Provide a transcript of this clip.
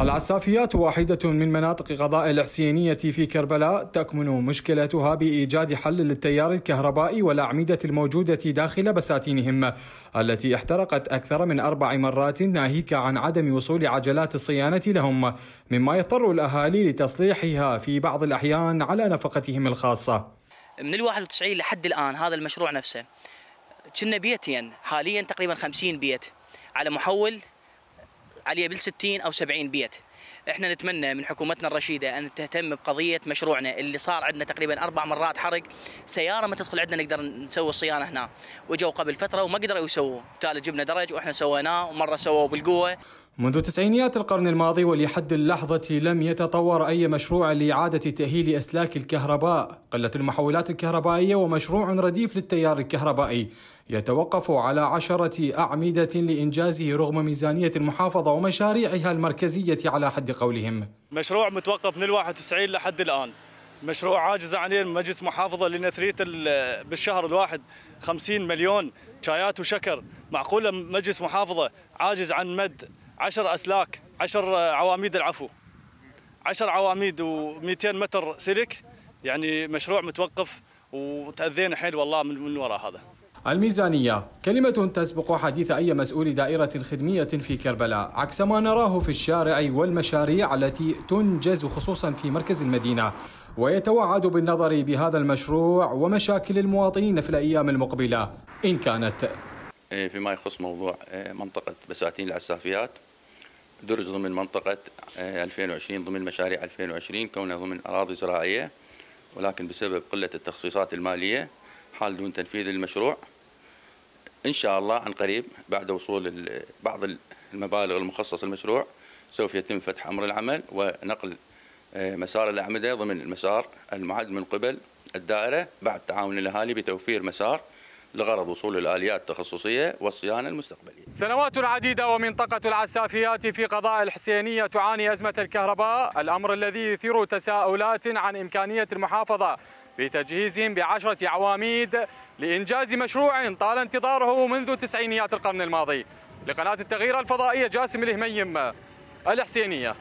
العسافيات واحدة من مناطق قضاء الحسينية في كربلاء تكمن مشكلتها بإيجاد حل للتيار الكهربائي والأعمدة الموجودة داخل بساتينهم التي احترقت أكثر من أربع مرات ناهيك عن عدم وصول عجلات الصيانة لهم مما يضطر الأهالي لتصليحها في بعض الأحيان على نفقتهم الخاصة. من ال 91 لحد الآن هذا المشروع نفسه. كنا بيتين حاليا تقريبا 50 بيت على محول عليه بال 60 أو 70 بيت. إحنا نتمنى من حكومتنا الرشيدة أن تهتم بقضية مشروعنا اللي صار عندنا تقريبا أربع مرات حرق. سيارة ما تدخل عندنا نقدر نسوي الصيانة هنا. وجو قبل فترة وما قدروا يسووه. بالتالي جبنا درج وإحنا سويناه ومرة سووه بالقوة. منذ تسعينيات القرن الماضي ولحد اللحظة لم يتطور أي مشروع لإعادة تأهيل أسلاك الكهرباء. قلة المحولات الكهربائية ومشروع رديف للتيار الكهربائي يتوقف على عشرة أعمدة لإنجازه رغم ميزانية المحافظة ومشاريعها المركزية على حد قولهم. مشروع متوقف من ال 91 لحد الآن. مشروع عاجز عليه مجلس محافظة لنثرية بالشهر الواحد 50 مليون شايات وشكر. معقولة مجلس محافظة عاجز عن مد 10 أسلاك 10 عواميد العفو. 10 عواميد و200 متر سلك يعني مشروع متوقف وتأذينا حيل والله من, من وراء هذا. الميزانية. كلمة تسبق حديث أي مسؤول دائرة خدمية في كربلاء. عكس ما نراه في الشارع والمشاريع التي تنجز خصوصا في مركز المدينة. ويتوعد بالنظر بهذا المشروع ومشاكل المواطنين في الأيام المقبلة. إن كانت فيما يخص موضوع إيه، منطقة بساتين العسافيات. درج ضمن منطقة 2020 إيه، ضمن مشاريع 2020 كونها ضمن أراضي زراعية ولكن بسبب قلة التخصيصات المالية حال دون تنفيذ المشروع. إن شاء الله عن قريب بعد وصول بعض المبالغ المخصصة للمشروع سوف يتم فتح أمر العمل ونقل مسار الأعمدة ضمن المسار المعد من قبل الدائرة بعد تعاون الأهالي بتوفير مسار لغرض وصول الآليات التخصصية والصيانة المستقبلية. سنوات عديدة ومنطقة العسافيات في قضاء الحسينية تعاني أزمة الكهرباء الأمر الذي يثير تساؤلات عن إمكانية المحافظة بتجهيزهم بعشرة عواميد لإنجاز مشروع طال انتظاره منذ تسعينيات القرن الماضي. لقناة التغيير الفضائية جاسم الهميم الحسينية.